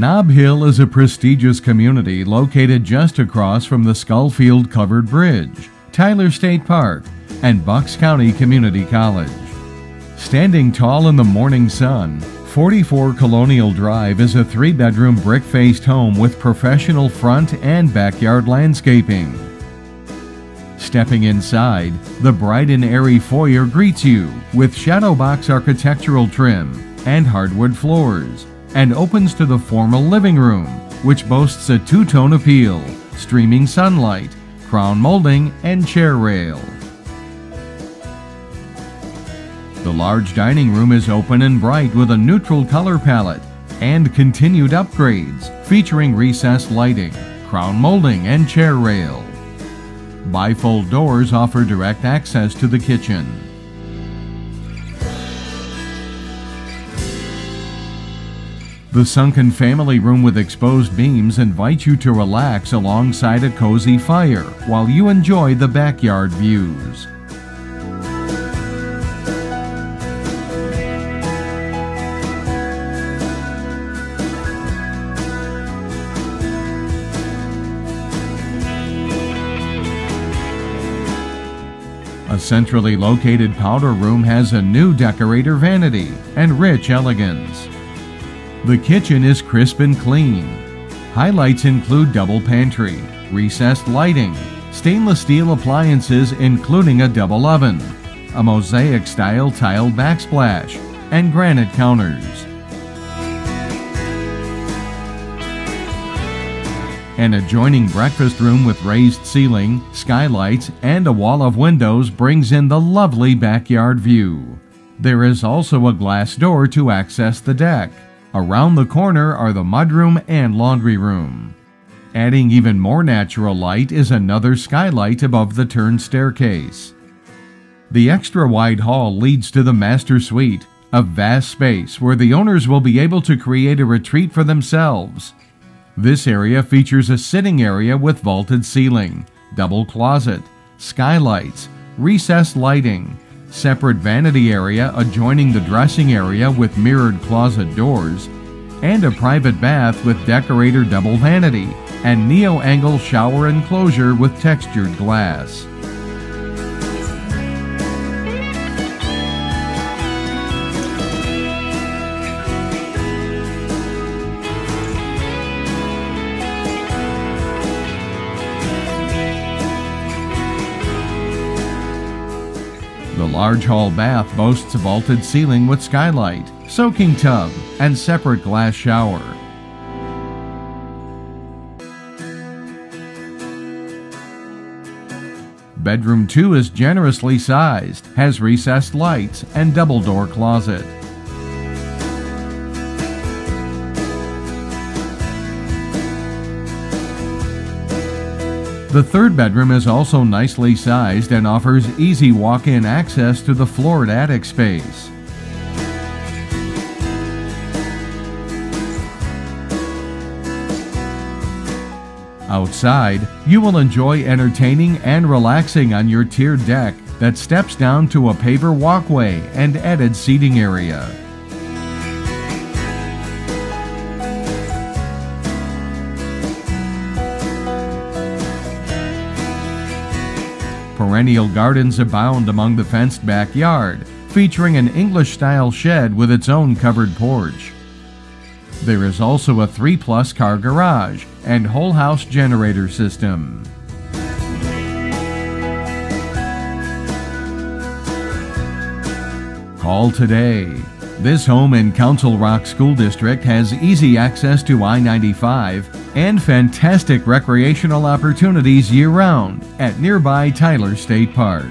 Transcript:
Nob Hill is a prestigious community located just across from the Schofield Covered Bridge, Tyler State Park, and Bucks County Community College. Standing tall in the morning sun, 44 Colonial Drive is a three bedroom brick faced home with professional front and backyard landscaping. Stepping inside, the bright and airy foyer greets you with shadow box architectural trim and hardwood floors, and opens to the formal living room, which boasts a two tone appeal, streaming sunlight, crown molding, and chair rail. The large dining room is open and bright with a neutral color palette and continued upgrades featuring recessed lighting, crown molding, and chair rail. Bifold doors offer direct access to the kitchen. The sunken family room with exposed beams invites you to relax alongside a cozy fire while you enjoy the backyard views. A centrally located powder room has a new decorator vanity and rich elegance. The kitchen is crisp and clean. Highlights include double pantry, recessed lighting, stainless steel appliances including a double oven, a mosaic style tiled backsplash, and granite counters. An adjoining breakfast room with raised ceiling, skylights, and a wall of windows brings in the lovely backyard view. There is also a glass door to access the deck. Around the corner are the mudroom and laundry room. Adding even more natural light is another skylight above the turn staircase. The extra wide hall leads to the master suite, a vast space where the owners will be able to create a retreat for themselves. This area features a sitting area with vaulted ceiling, double closet, skylights, recessed lighting, separate vanity area adjoining the dressing area with mirrored closet doors, and a private bath with decorator double vanity and neo-angle shower enclosure with textured glass. Large hall bath boasts a vaulted ceiling with skylight, soaking tub, and separate glass shower. Bedroom 2 is generously sized, has recessed lights, and double door closet. The third bedroom is also nicely sized and offers easy walk in access to the floored attic space. Outside, you will enjoy entertaining and relaxing on your tiered deck that steps down to a paver walkway and added seating area. Perennial gardens abound among the fenced backyard, featuring an English style shed with its own covered porch. There is also a 3 plus car garage and whole house generator system. Call today. This home in Council Rock School District has easy access to I 95 and fantastic recreational opportunities year round at nearby Tyler State Park.